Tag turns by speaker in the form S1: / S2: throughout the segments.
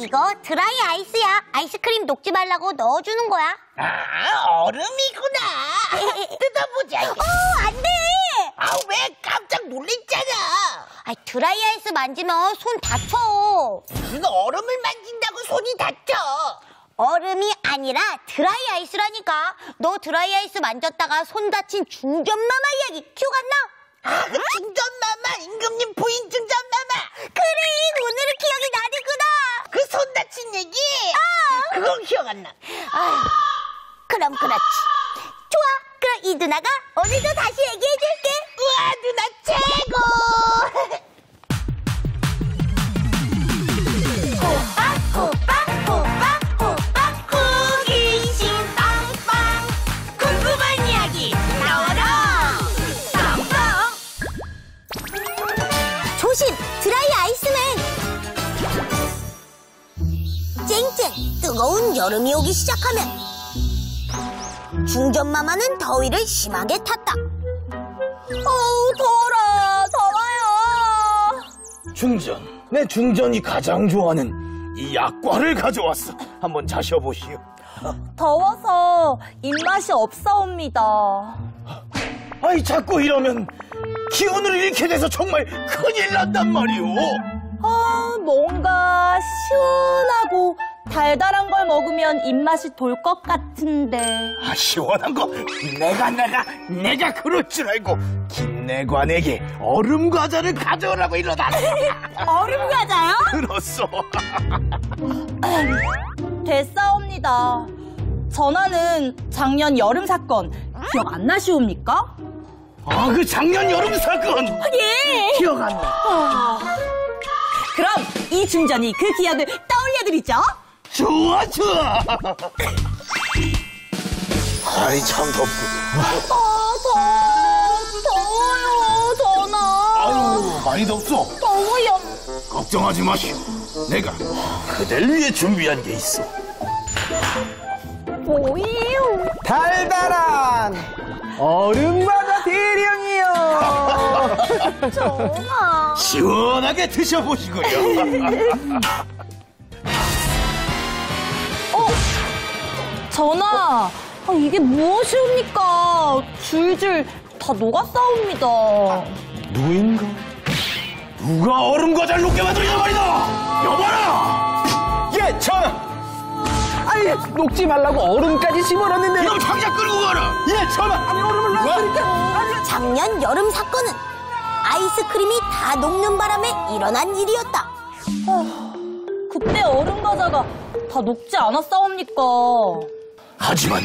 S1: 이거 드라이 아이스야. 아이스크림 녹지 말라고 넣어주는 거야.
S2: 아 얼음이구나. 뜯어보자.
S1: 어, 안 돼!
S2: 아 왜 깜짝 놀랬잖아.
S1: 아, 드라이 아이스 만지면 손 다쳐.
S2: 무슨 얼음을 만진다고 손이 다쳐.
S1: 얼음이 아니라 드라이 아이스라니까. 너 드라이 아이스 만졌다가 손 다친 중전마마 이야기 기억 안 나?
S2: 아, 그 중전마마, 임금님 부인 중전마마.
S1: 그래, 오늘은 기억이 나는구나.
S2: 그 손 다친 얘기? 그건 기억 안 나.
S1: 아휴, 그럼 그렇지. 좋아, 그럼 이 누나가 오늘도 다시 얘기해줄게.
S2: 우와, 누나 최고!
S1: 조심, 드라이 아이스맨. 쨍쨍, 뜨거운 여름이 오기 시작하면 중전마마는 더위를 심하게 탔다. 어우, 더워라, 더워요.
S3: 중전. 내 중전이 가장 좋아하는 이 약과를 가져왔어. 한번 자셔보시오.
S4: 더워서 입맛이 없사옵니다.
S3: 아이, 자꾸 이러면 기운을 잃게 돼서 정말 큰일 난단 말이오.
S4: 아, 뭔가 시원하고 달달한 걸 먹으면 입맛이 돌 것 같은데.
S3: 아, 시원한 거 내가 내가 내가 그럴 줄 알고 김내관에게 얼음 과자를 가져오라고 이러다
S4: 얼음 과자요?
S3: 들었어.
S4: 됐사옵니다. 전화는 작년 여름 사건 기억 안 나시옵니까?
S3: 아, 그 작년 여름 사건
S4: 예.
S3: 기억 안 나.
S4: 그럼 이 중전이 그 기억을 떠올려드리죠.
S3: 좋아, 좋아. 아이 참 덥고.
S4: 아, 더, 더워요, 전화.
S3: 아유, 많이 덥소.
S4: 더워요.
S3: 걱정하지 마시오. 내가 그댈 위해 준비한 게 있어.
S4: 뭐예요?
S5: 달달한 얼음과자 대령이요.
S4: 전화.
S3: 시원하게 드셔보시고요.
S4: 전화. 아, 이게 무엇이옵니까? 줄줄 다 녹았사옵니다.
S3: 누인가? 누가 얼음 과자를 녹게 만들냐 말이다. 여봐라.
S5: 예, 전하. 아니 녹지 말라고 얼음까지 집어넣는데.
S3: 이놈 당장 끌고 가라.
S5: 예, 전하. 아니 얼음을 놨으니까.
S1: 작년 여름 사건은 아이스크림이 다 녹는 바람에 일어난 일이었다.
S4: 그때 얼음 과자가 다 녹지 않았사옵니까?
S3: 하지만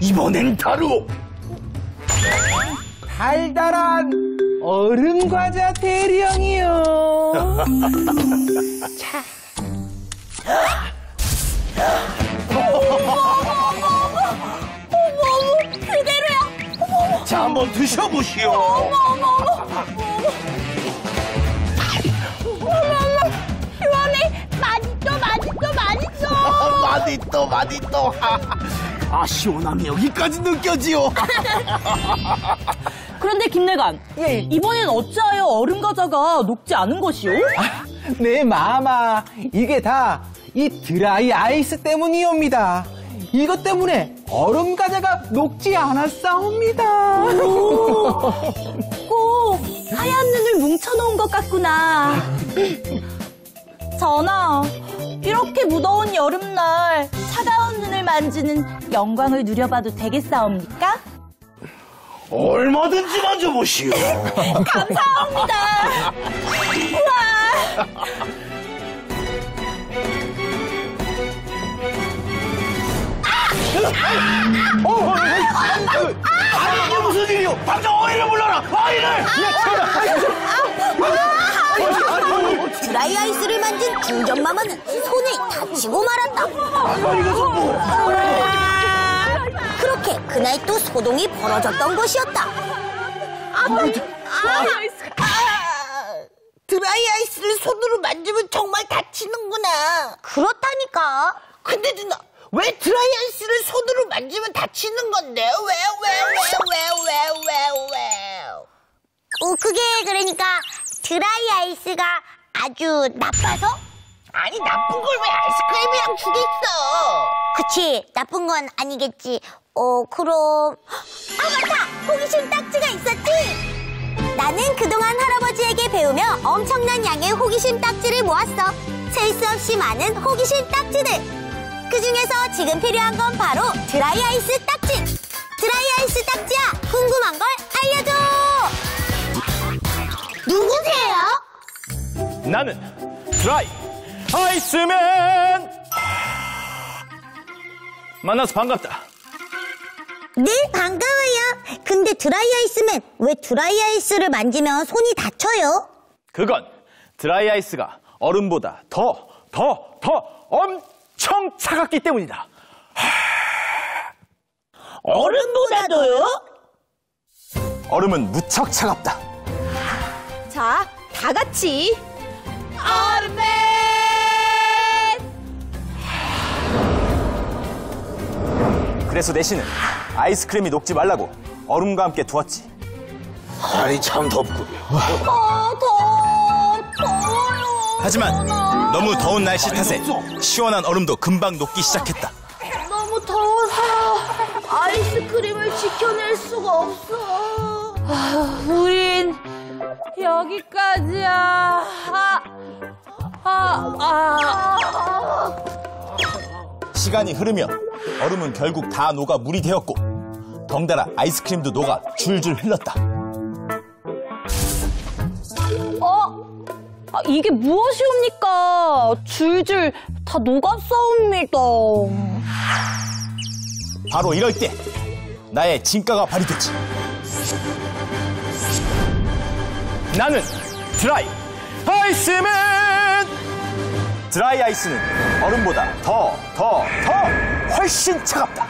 S3: 이번엔 다루.
S5: 달달한 얼음 과자 대령이요.
S3: 자, 한번 드셔보시오.
S4: 시원해. 맛있어. 맛있어.
S3: 아, 시원함이 여기까지 느껴지오.
S4: 그런데 김내관, 이번엔 어찌하여 얼음 과자가 녹지 않은 것이오?
S5: 네, 마마. 이게 다 이 드라이 아이스 때문이옵니다. 이것 때문에 얼음 과자가 녹지 않았사옵니다.
S4: 꼭 하얀 눈을 뭉쳐놓은 것 같구나. 전하, 이렇게 무더운 여름날 차가운 눈을 만지는 영광을 누려봐도 되겠사옵니까?
S3: 얼마든지 만져보시오.
S4: 감사합니다. 우와.
S3: 어, 아니, 이게 무슨 일이오? 당장 어이를 불러라. 어이를.
S1: 드라이 아이스를 만진 중전마마는 손을 다치고 말았다. 그렇게 그날 또 소동이 벌어졌던 것이었다.
S2: 드라이 아이스를 손으로 만지면 정말 다치는구나.
S1: 그렇다니까.
S2: 근데 누나, 왜 드라이 아이스를 손으로 만지면 다치는 건데? 왜, 왜, 왜, 왜, 왜, 왜, 왜?
S1: 어, 그게 그러니까 드라이 아이스가 아주 나빠서?
S2: 아니, 나쁜 걸 왜 아이스크림이랑 주겠어?
S1: 그치, 나쁜 건 아니겠지. 어, 그럼. 아, 맞다! 호기심 딱지가 있었지? 나는 그동안 할아버지에게 배우며 엄청난 양의 호기심 딱지를 모았어. 셀 수 없이 많은 호기심 딱지들. 그 중에서 지금 필요한 건 바로 드라이 아이스 딱지. 드라이 아이스 딱지야, 궁금한 걸 알려줘!
S3: 나는 드라이 아이스맨! 만나서 반갑다.
S1: 네, 반가워요. 근데 드라이 아이스면 왜 드라이 아이스를 만지면 손이 다쳐요?
S3: 그건 드라이 아이스가 얼음보다 더, 더, 더 엄청 차갑기 때문이다.
S2: 얼음보다도요?
S3: 얼음은 무척 차갑다.
S4: 자, 다 같이.
S3: 그래서 내신은 아이스크림이 녹지 말라고 얼음과 함께 두었지.
S5: 날이 참 덥군요.
S3: 하지만 너무 더운 날씨 탓에 시원한 얼음도 금방 녹기 시작했다.
S2: 너무 더워서 아이스크림을 지켜낼 수가 없어.
S4: 우린 여기까지야. 아, 아, 아.
S3: 시간이 흐르며 얼음은 결국 다 녹아 물이 되었고 덩달아 아이스크림도 녹아 줄줄 흘렀다.
S4: 어? 아, 이게 무엇이옵니까? 줄줄 다 녹았사옵니다.
S3: 바로 이럴 때 나의 진가가 발휘됐지. 나는 드라이 아이스맨! 드라이 아이스는 얼음보다 더, 더, 더 훨씬 차갑다.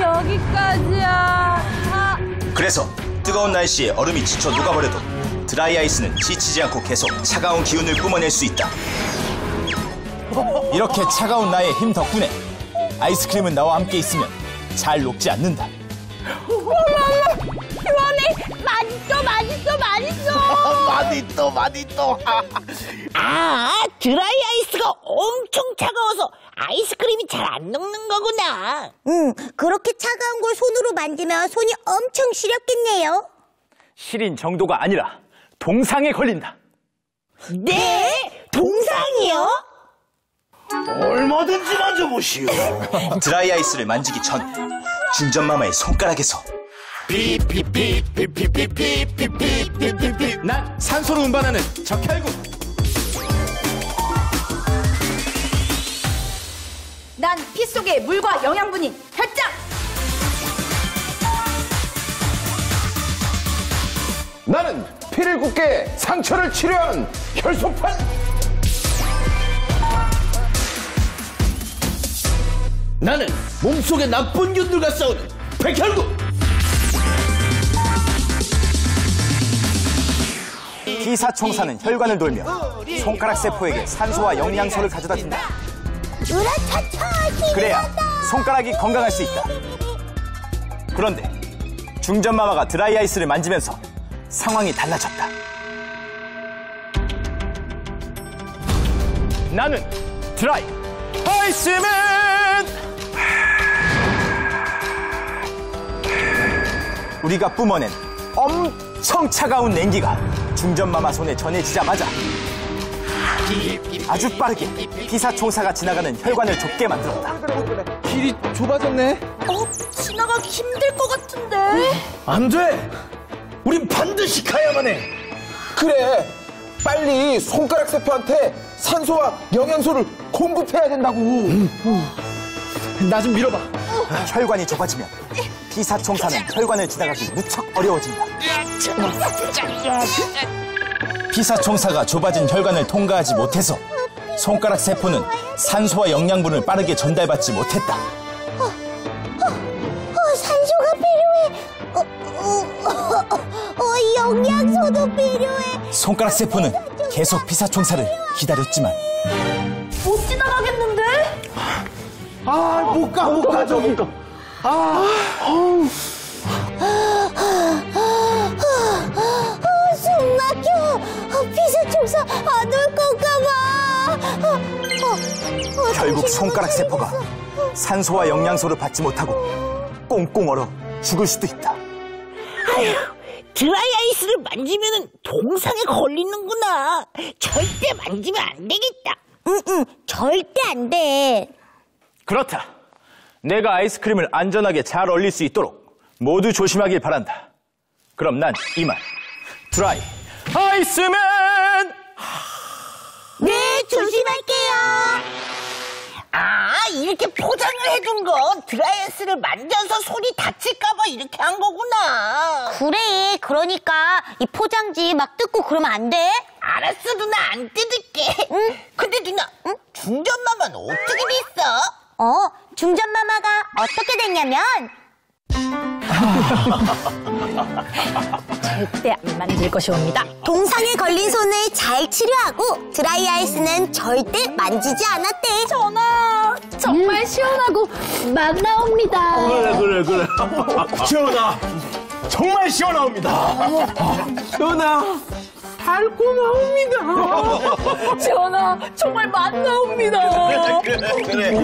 S4: 여기까지야. 아,
S3: 그래서 뜨거운 날씨에 얼음이 지쳐 녹아버려도 드라이 아이스는 지치지 않고 계속 차가운 기운을 뿜어낼 수 있다. 이렇게 차가운 나의 힘 덕분에 아이스크림은 나와 함께 있으면 잘 녹지 않는다.
S1: 맛있어, 맛있어, 맛있어!
S5: 많이 또.
S2: 아, 드라이 아이스가 엄청 차가워서 아이스크림이 잘 안 녹는 거구나.
S1: 응, 그렇게 차가운 걸 손으로 만지면 손이 엄청 시렵겠네요.
S3: 시린 정도가 아니라 동상에 걸린다.
S2: 네? 동상이요?
S5: 얼마든지 만져보시오.
S3: 드라이 아이스를 만지기 전 중전마마의 손가락에서 난 산소로 운반하는 적혈구
S6: 난 피 속의 물과 영양분인 혈장!
S5: 나는 피를 굽게 상처를 치료한 혈소판. 나는 몸속에 나쁜 균들과 싸우는 백혈구.
S3: 피사총사는 혈관을 돌며 손가락 세포에게 산소와 영양소를 가져다 준다. 그래야. 손가락이 건강할 수 있다. 그런데 중전마마가 드라이 아이스를 만지면서 상황이 달라졌다. 나는 드라이 아이스맨! 우리가 뿜어낸 엄청 차가운 냉기가 중전마마 손에 전해지자마자 아주 빠르게 피사총사가 지나가는 혈관을 좁게 만들었다.
S5: 길이 좁아졌네.
S4: 어, 지나가기 힘들 것 같은데.
S5: 안 돼. 우린 반드시 가야만 해. 그래. 빨리 손가락 세포한테 산소와 영양소를 공급해야 된다고. 나 좀 밀어봐.
S3: 혈관이 좁아지면 피사총사는 혈관을 지나가기 무척 어려워진다. 피사총사가 좁아진 혈관을 통과하지 못해서 손가락 세포는 산소와 영양분을 빠르게 전달받지 못했다.
S1: 어, 산소가 필요해. 어, 어, 어, 어, 영양소도 필요해.
S3: 손가락 세포는
S7: 계속 피사총사를 기다렸지만
S4: 못 지나가겠는데?
S3: 아, 못 가, 못 가, 저기.
S1: 아, 숨 막혀. 아, 피사총사 안 올 건가 봐. 아, 어, 어,
S7: 결국 손가락
S1: 못
S7: 세포가. 산소와 영양소를 받지 못하고 꽁꽁 얼어 죽을 수도 있다.
S2: 드라이 아이스를 만지면 동상에 걸리는구나. 절대 만지면 안 되겠다.
S1: 응, 응, 절대 안 돼.
S7: 그렇다. 내가 아이스크림을 안전하게 잘 얼릴 수 있도록 모두 조심하길 바란다. 그럼 난 이만 드라이 아이스맨!
S1: 네, 조심할게요.
S2: 아, 이렇게 포장을 해준 건 드라이 아이스를 만져서 손이 다칠까봐 이렇게 한 거구나.
S1: 그래, 그러니까 이 포장지 막 뜯고 그러면 안 돼.
S2: 알았어, 누나. 안 뜯을게. 응? 근데 누나, 중전마마는 어떻게 됐어?
S1: 어, 중전마마가 어떻게 됐냐면
S4: 절대 안 만질 것이옵니다.
S1: 동상에 걸린 손을 잘 치료하고 드라이 아이스는 절대 만지지 않았대.
S4: 전화 정말 시원하고 맛 나옵니다.
S3: 그래, 그래, 그래. 시원하. 정말 시원합니다. 시원하. 달콤합니다.
S4: 전화 정말 맛 나옵니다.
S3: 그래, 그래.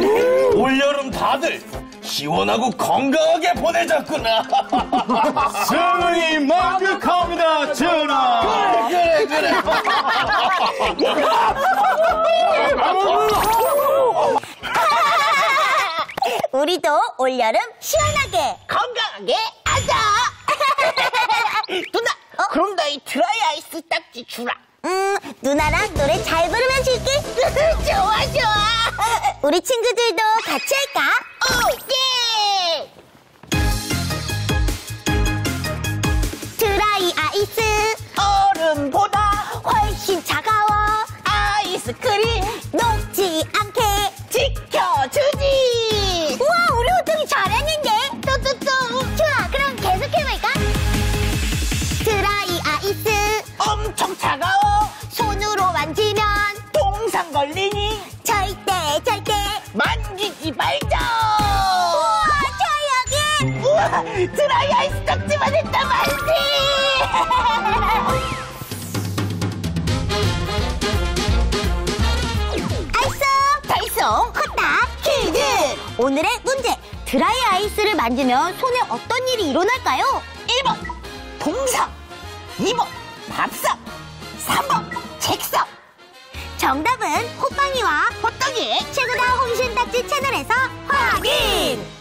S3: 올여름 다들 시원하고 건강하게 보내자꾸나. 승은이 만극합니다, 전하. 그래, 그래, 그래.
S1: 우리도 올여름 시원하게.
S2: 건강하게 하자. 누나, 그럼 나 이 드라이 아이스 딱지 주라.
S1: 음, 누나랑 노래 잘 부르면 줄게.
S2: 좋아, 좋아.
S1: 우리 친구 오늘의 문제. 드라이 아이스를 만지면 손에 어떤 일이 일어날까요?
S2: 1번 동상 2번 밥상 3번 책상
S1: 정답은 호빵이와
S2: 호떡이.
S1: 최고다. 홍신 딱지 채널에서 확인!